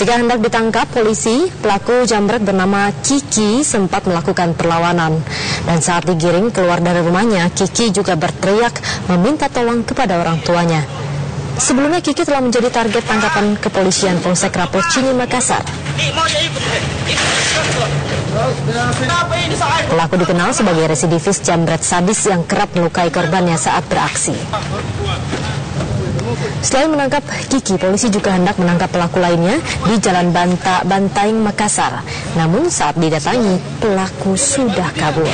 Ketika hendak ditangkap polisi, pelaku jambret bernama Kiki sempat melakukan perlawanan. Dan saat digiring keluar dari rumahnya, Kiki juga berteriak meminta tolong kepada orang tuanya. Sebelumnya Kiki telah menjadi target tangkapan kepolisian Polsek Rapocini Makassar. Pelaku dikenal sebagai residivis jambret sadis yang kerap melukai korbannya saat beraksi. Selain menangkap Kiki, polisi juga hendak menangkap pelaku lainnya di Jalan Banta, Bantaing, Makassar. Namun saat didatangi, pelaku sudah kabur.